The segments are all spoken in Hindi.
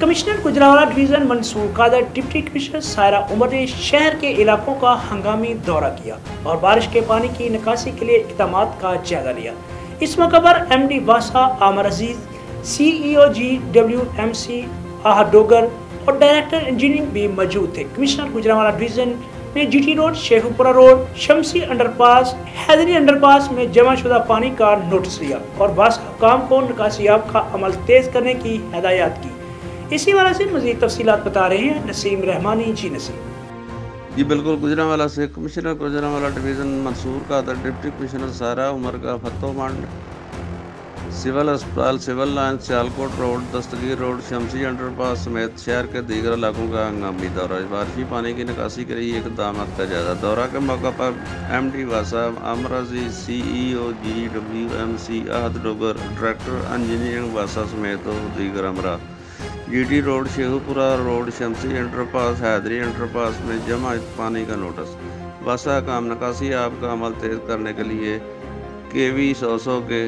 Commissioner Gujranwala division Mansoor Qadir deputy commissioner Saira Umar ने शहर के इलाकों का हंगामी दौरा किया और बारिश के पानी की निकासी के लिए इकदाम का जायजा लिया। इस मौके पर एम डी वासा Aamer Aziz C E O G W M C, आह डोगर और डायरेक्टर इंजीनियरिंग भी मौजूद थे। कमिश्नर गुजरावाला डिवीज़न ने GT road, Sheikhupura road, Shamsi underpass, Haidri underpass में जमा शुदा पानी का नोटिस लिया और बस काम को निकासियाब का अमल तेज करने की हदायत की। इसी वजह से मजीद तफसीत बता रहे हैं नसीम रहमानी जी नसीम। जी, बिल्कुल, गुजरावाला से कमिश्नर गुजरावाला डिवीज़न मंसूर का था, डिप्टी कमिश्नर सारा उमर का फतो मंड सिविल अस्पताल, civil line, Sialkot road, Dastagir road, Shamsi underpass समेत शहर के दीगर इलाकों का हंगामी दौरा। बारिशी पानी की निकासी के लिए इकदाम का जायजा। दौरा के मौका पर एम डी वासा Amraji C E O G W M C Ahad Dogar, director engineering वासा समेत दीगर अमरा GT road Sheikhupura road, Shamsi underpass, Haidri underpass में जमा पानी का नोटिस। वसा काम नकासी आपका अमल तेज़ करने के लिए के वी सौ सौ के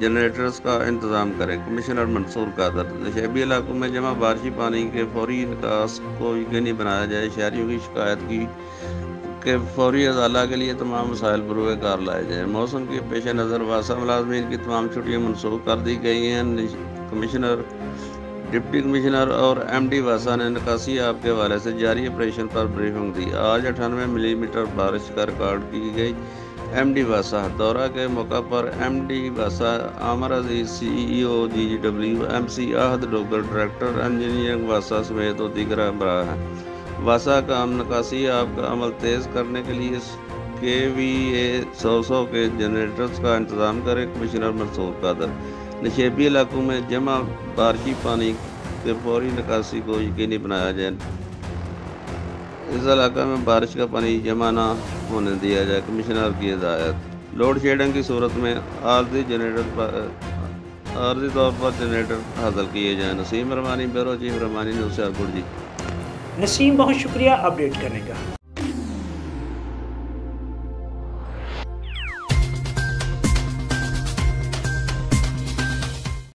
जनरेटर्स का इंतज़ाम करें। कमिश्नर मंसूर कादर नशेबी इलाकों में जमा बारिशी पानी के फौरी निकास को यकीनी बनाया जाए। शहरीों की शिकायत की के फौरी अजाला के लिए तमाम वसाइल बरूए कार लाए जाए। मौसम के पेश नज़र वासा मुलाजमीन की तमाम छुट्टियाँ मनसूख कर दी गई हैं। कमिश्नर डिप्टी कमिश्नर और एमडी वासा ने निकासी आप के हवाले से जारी ऑपरेशन पर ब्रीफिंग दी। आज अठानवे मिलीमीटर बारिश का रिकॉर्ड की गई। एमडी वासा, दौरा के मौका पर एमडी वासा, Aamer Aziz C E O G W M C Ahad Dogar director engineering वासा समेत दीगर बरा हैं। वासा का निकासी आप का अमल तेज़ करने के लिए के वी ए सौ सौ के जनरेटर्स का इंतज़ाम करें कमिश्नर मंसूर कादर। नशेबी इलाकों में जमा बारिशी पानी के फौरी निकासी को यकीनी बनाया जाए। इस इलाका में बारिश का पानी जमा ना होने दिया जाए, कमिश्नर की हिदायत। लोड शेडिंग की सूरत में आर्जी जनरेटर आर्जी तौर पर जनरेटर हासिल किए जाए। Naseem Ramani, bureau chief Ramani, news जी। नसीम, बहुत शुक्रिया अपडेट करने का।